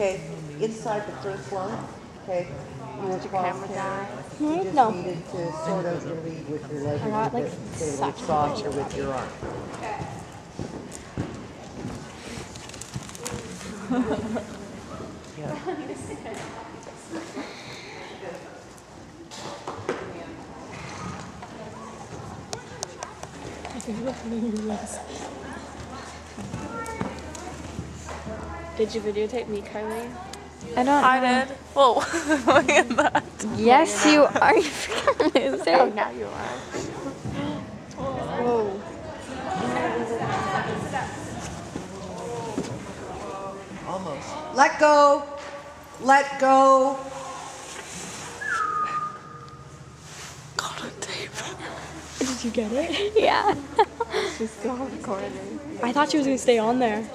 Okay, inside the first one, okay, you were crosshairs. You Hmm? just No. needed to sort of lead with your leg. I got, or like, with, say, with such cross or with your arm. Yeah. Did you videotape me, Kylie? I don't I know. did. Whoa, look at that. Yes, you are. You freaking loser. Oh, now you are. Whoa. Almost. Let go. Let go. Got on tape. Did you get it? Yeah. She's still recording. I thought she was gonna stay on there.